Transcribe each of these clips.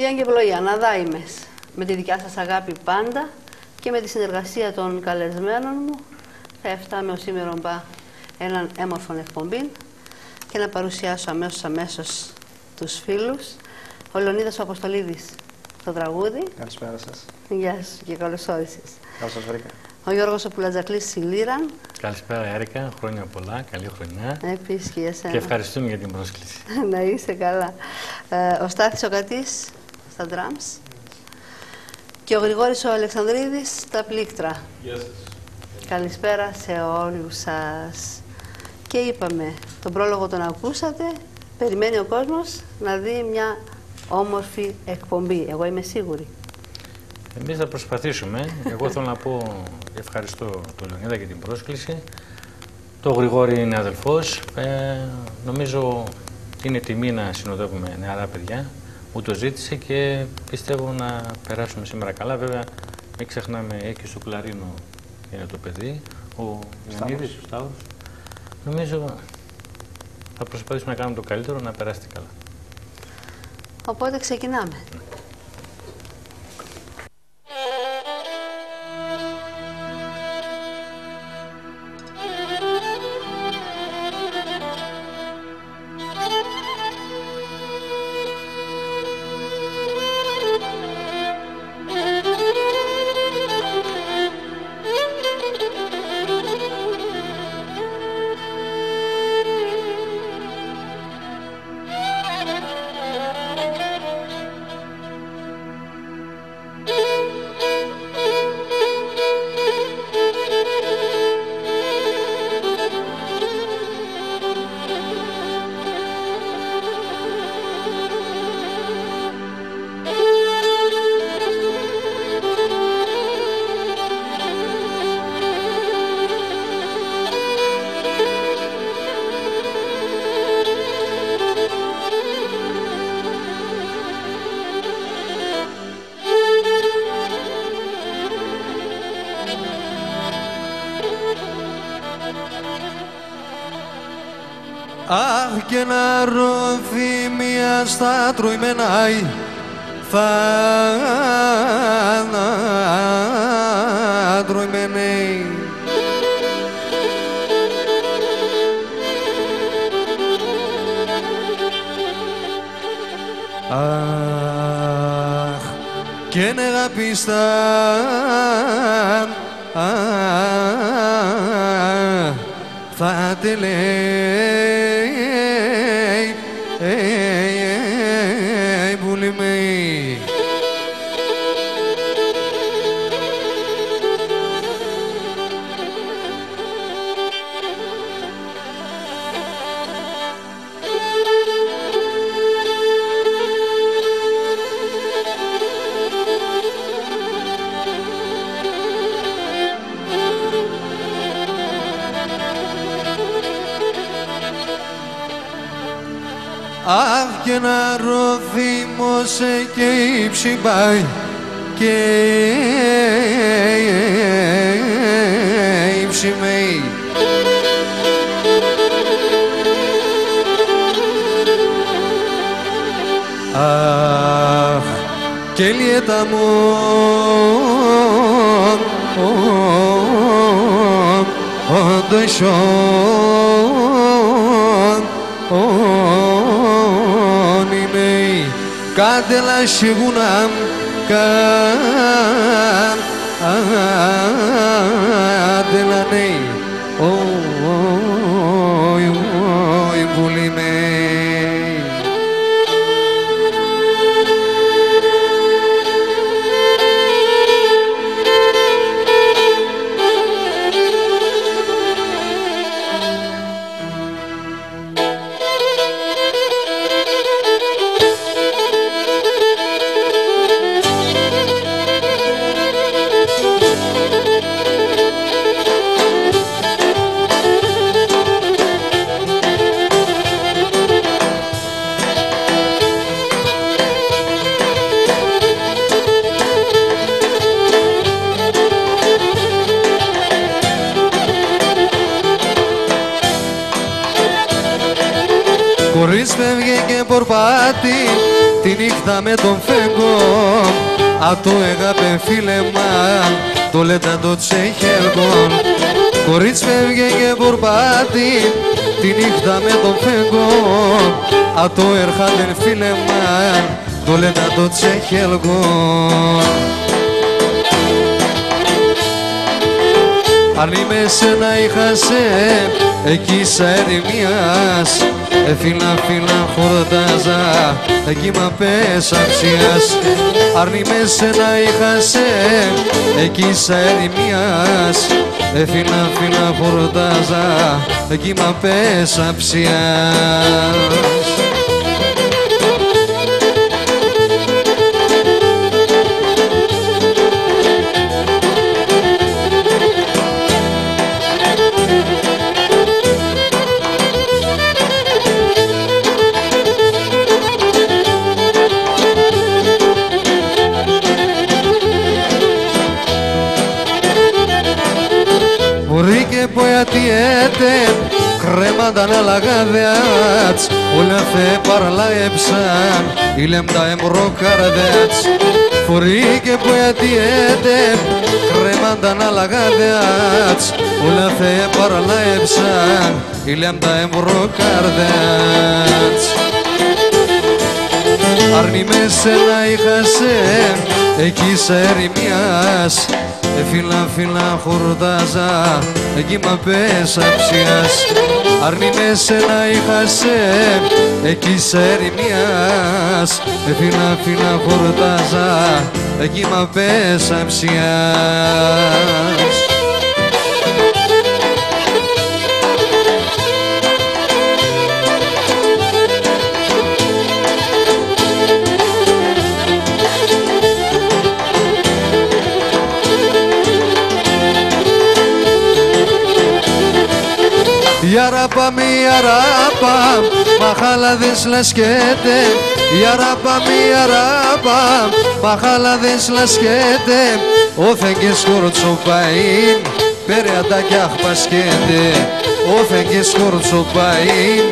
Η Αγγευλογία, Ναδάιμες, με τη δικιά σας αγάπη πάντα και με τη συνεργασία των καλεσμένων μου θα έφταμε ως σήμερα μπα έναν έμορφο εκπομπή και να παρουσιάσω αμέσως αμέσως τους φίλους. Ο Λεωνίδας ο Αποστολίδης το τραγούδι. Καλησπέρα σας. Γεια σου και καλώς όρισες. Καλώς σας βρήκα. Ο Γιώργος ο Πουλατζακλής στη Λύρα. Καλησπέρα Έρικα, χρόνια πολλά, καλή χρονιά. Επίσης και για σένα. Και ευχαριστούμε για την πρόσκληση. να είσαι καλά. Ε, ο Στάθης ο Κατής στα drums. Και ο Γρηγόρης ο Αλεξανδρίδης στα πλήκτρα. Γεια σας. Καλησπέρα σε όλους σας. Και είπαμε, τον πρόλογο τον ακούσατε, περιμένει ο κόσμος να δει μια όμορφη εκπομπή. Εγώ είμαι σίγουρη. Εμείς θα προσπαθήσουμε. Εγώ θέλω να πω ευχαριστώ τον Λεωνίδα για την πρόσκληση. Το Γρηγόρη είναι αδελφός. Ε, νομίζω είναι τιμή να συνοδεύουμε νεαρά παιδιά. Μου το ζήτησε και πιστεύω να περάσουμε σήμερα καλά. Βέβαια, μην ξεχνάμε, έχει στο κλαρίνο είναι το παιδί, ο Λεωνίδης, ο Σταύρος. Νομίζω θα προσπαθήσουμε να κάνουμε το καλύτερο, να περάσετε καλά. Οπότε ξεκινάμε. Αχ και να ρωθεί μια στα τροημενάι θα τροημένοι Αχ και να αγαπήσαν θα τη ροδίμωσε και η ψημπάει και η ψημαίη Αχ και λιέτα μου όντως Κάντε να σιγουνάμ Κάντε να ναι Χωρίς φεύγε και πορπάτη τη νύχτα με τον φέγγο. Α το έγαπε φίλε μα το λέτα το τσέχελγον Κορίτσι φεύγε και πορπάτη τη νύχτα με τον φέγγο. Α το έρχατε φίλε μα το λέτα το τσέχελγον Αν είμαι σένα είχα σε εκεί σα ερημίας ε, φίλα φίλα χορτάζα. Εκεί μα πέσα ψιάς Αν είμαι σένα είχα σε εκεί σα ερημίας ε, φίλα φίλα χορτάζα. Εκεί μα πέσα ψιάς ποιατιέτε κρέματα να λαγάδεατς όλα θε παραλάεψαν ηλεμ τα εμπροκαρδεατς Φορεί και ποιατιέτε κρέματα να λαγάδεατς όλα θε παραλάεψαν ηλεμ τα εμπροκαρδεατς Αρνη με σένα είχα σε εκεί σε ερημιάς ε, φίλα φίλα χορτάζα. Εκεί μα πέσα ψιάς Αρνη με σένα είχα σε εκεί σε ερημιάς. Ε, φίλα φίλα χορτάζα. Εκεί μα πέσα ψιάς Ιαράπα μη ιαράπα, μαχάλαδες λασκέτε. Ιαράπα μη ιαράπα, μαχάλαδες λασκέτε. Όθεν και σκορτσοπαΐν, πέρεατα κι αχπασκέτε Όθεν και σκορτσοπαΐν,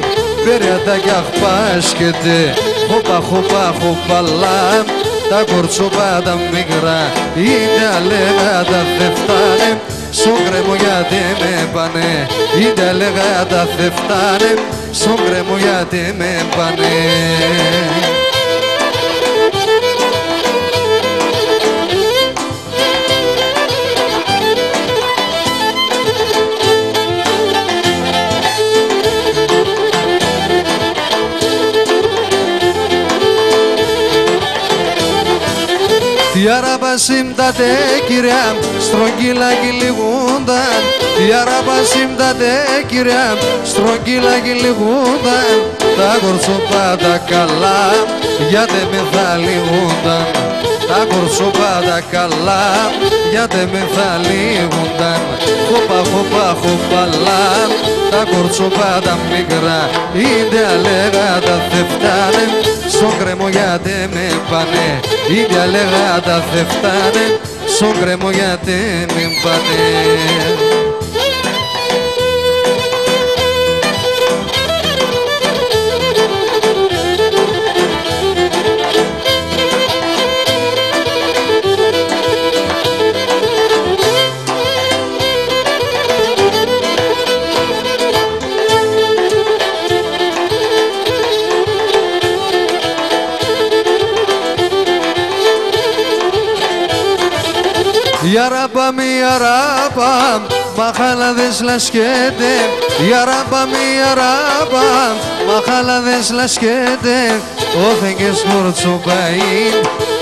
πέρεατα κι αχπασκέτε Χωπα χωπα χωπαλά, τα κορτσοπά τα μικρά. Είναι αλέγα δεν φτάνε στον κρέμο γιατί με πάνε. Είτε λέγα τα θε φτάνε στον κρέμο γιατί με πάνε Τι αραπασίμ τα τέκυρια, στρογγύλα κυλιγούνταν Τι αραπασίμ τα τέκυρια, στρογγύλα κυλιγούνταν Τα κορτσοπά τα καλά, γιατί με θα λιγούνταν Τα κορτσοπά τα καλά, γιατί με θα λιγούνταν Χωπα χωπα χωπαλά, τα κορτσοπά τα μικρά Είτε αλέγα τα θε φτάνε, στον κρεμό γιατί με πάνε Είτε αλέγα τα θε φτάνε, στον κρεμό γιατί με πάνε Ιαράπα μη ιαράπα, μαχάλαδες λασκέτε Ιαράπα μη ιαράπα, μαχάλαδες λασκέτε Όθε και σκορτσοπαΐν,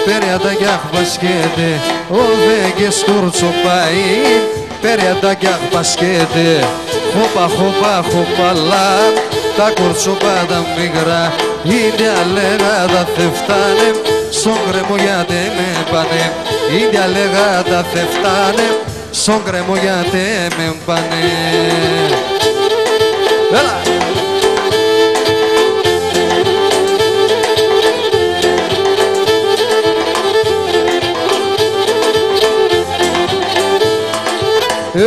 περιάτα κι αχπασκέτε Όθε και σκορτσοπαΐν, περιάτα κι αχπασκέτε Χωπα χωπα χωπαλά, τα κορτσοπά τα μικρά Είναι αλέγα τα θε φτάνε, στον κρεμό γιατί με πάνε. Ήδη αλέγα τα θε φτάνε, στον κρεμό γιατί με πάνε. Έλα! Ε,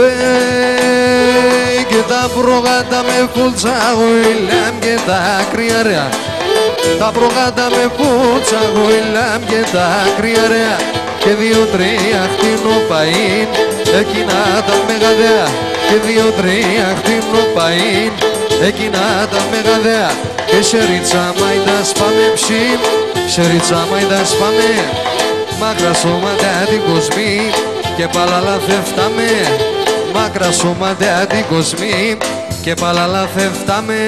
και τα προγάτα με φουλτσάγου ηλιάμ και τα κρυαριά Τα προγάτα με πούτσα γουιλάμ και τα κρυαρέα Και δύο-τρία χτινοπαΐν Εκείνα τα μεγαδέα. Και δύο-τρία χτινοπαΐν Εκείνα τα μεγαδέα. Και σερίτσα μαϊντά σπάμε ψήμ Σερίτσα μαϊντά σπάμε. Μάκρα σώματα την κοσμή Και παλαλά φεύταμε Μάκρα σώματα την κοσμή Και παλαλά φεύταμε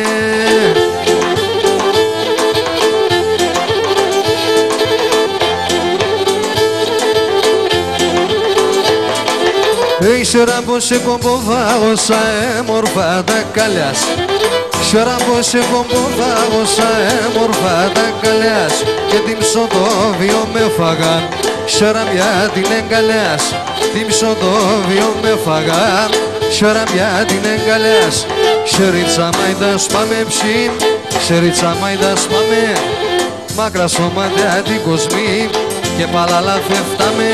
Ήξερα πως έχω όσα έμορφα τα καλιάς. Ήξερα πως έχω όσα έμορφα τα καλιάς. Και την ψωτόβιο με φαγάν Ήξερα μια την εγκαλιάς. Την ψωτόβιο με φαγάν Ήξερα μια την εγκαλιάς. Ξερίτσα μαϊντάς πάμε ψήν Ξερίτσα μαϊντάς πάμε Μάκρα σώματα την κοσμή Και παλαλά φεύταμε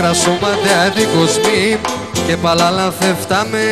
άκρα σώματα την κοσμή και παλάλα φεύταμε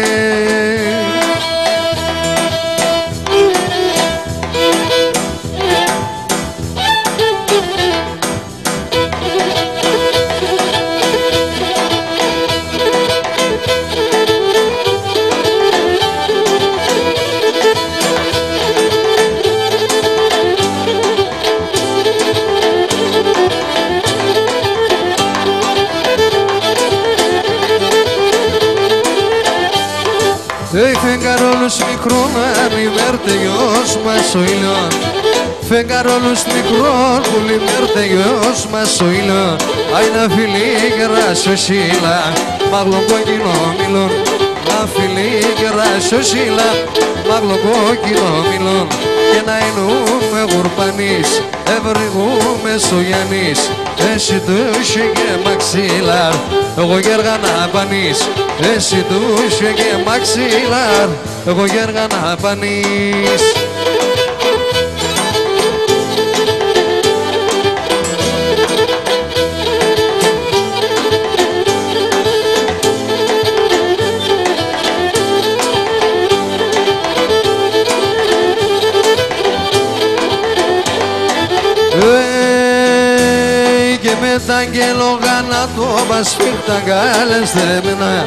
Φεγγαρόλους μικρόν αμοιβέρτε γιος μας ο ήλιον Φεγγαρόλους μικρόν που λιμέρτε γιος μας ο ήλιον Αι να φιλί κεράσω σύλλα μάγλο κόκκινο μιλόν Να φιλί κεράσω σύλλα μάγλο κόκκινο μιλόν Και να εννοούμε γουρπανής ευρυγούμε στο Γιάννης Εσύ του και μαξίλαρ εγώ γέργα να πανείς. Εσύ του και μαξιλάρ. Εγώ γέργα να πανείς τα αγγέλο γανάτο πας φύχτα καλές δεμένα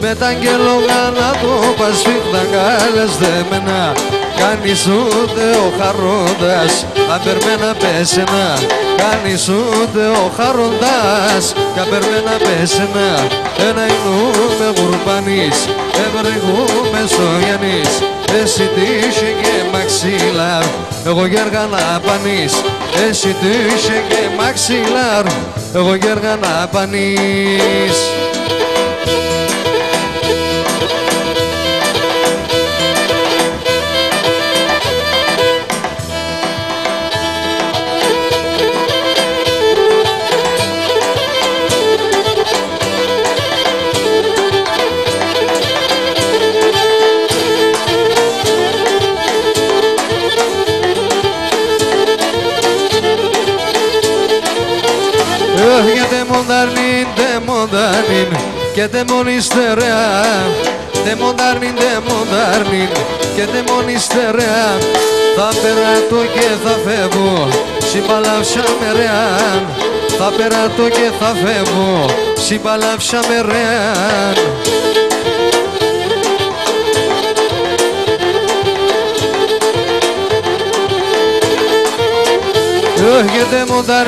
με τα αγγέλο γανάτο πας φύχτα καλές δεμένα Κάνεις ούτε ο χαρόντας απερμένα πέσαινα Κάνεις ούτε ο χαρόντας καπερμένα πέσαινα Ένα με γουρπανής ευρεγούμε στο Γιάννης Εσύ τύχε και μαξιλάρ εγώ γέργα να πανείς. Εσύ τύχε και μαξιλάρ εγώ γέργα να πανείς mondarnin, que te monisterea. De mondarnin, de mondarnin, και te monisterea. Θα περάτω και θα φεύγω, συμπαλάψα με ρεάν. Θα περάτω και θα φεύγω, συμπαλάψα με ρεάν. γιατί μοντάρ